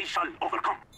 we shall overcome.